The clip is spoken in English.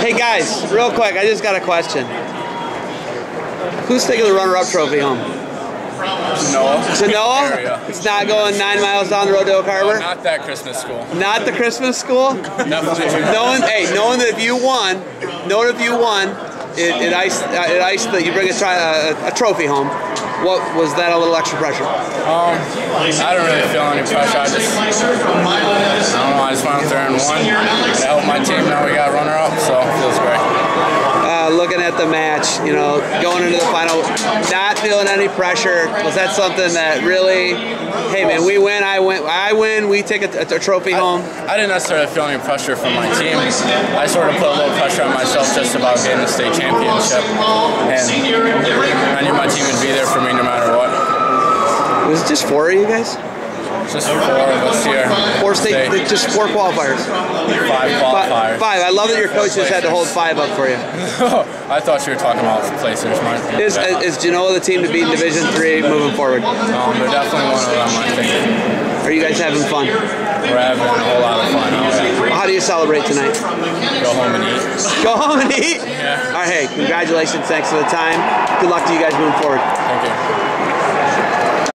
Hey guys, real quick, I just got a question. Who's taking the runner-up trophy home? Genoa. To Noah? Area. It's not going nine miles down the road to Oak Harbor? Not that Christmas school. Not the Christmas school? Knowing, hey, knowing that if you won, knowing if you won, it, it iced, uh, it iced that you bring a, a, a trophy home. What was that a little extra pressure? Um, I don't really feel any pressure. I just, I don't know. I just went out there and won. It helped my team. Now we got runner up, match, you know, going into the final, not feeling any pressure. Was that something that really, hey man, we win, I win, I win, we take a, a trophy home? I didn't necessarily feel any pressure from my team. I sort of put a little pressure on myself just about getting the state championship, and I knew my team would be there for me no matter what. Was it just four of you guys? Just four of us here. Four state, just four qualifiers. five qualifiers. Five. I love that your coaches had to hold five up for you. I thought you were talking about placers. My, Is, is Genoa the team to beat in Division Three moving forward? um, they're definitely one of them. I think Are you guys having fun? we're having a whole lot of fun out. How do you celebrate tonight? Go home and eat. Go home and eat. Yeah. All right. Hey, congratulations. Thanks for the time. Good luck to you guys moving forward. Thank you.